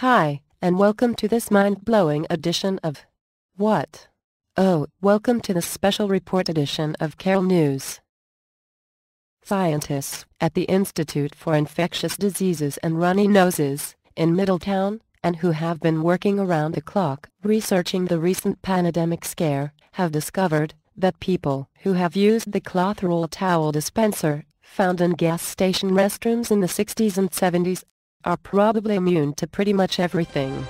Hi, and welcome to this mind-blowing edition of What? Oh, welcome to the special report edition of Carol News. Scientists at the Institute for Infectious Diseases and Runny Noses in Middletown, and who have been working around the clock researching the recent pandemic scare, have discovered that people who have used the cloth roll towel dispenser found in gas station restrooms in the 60s and 70s are probably immune to pretty much everything.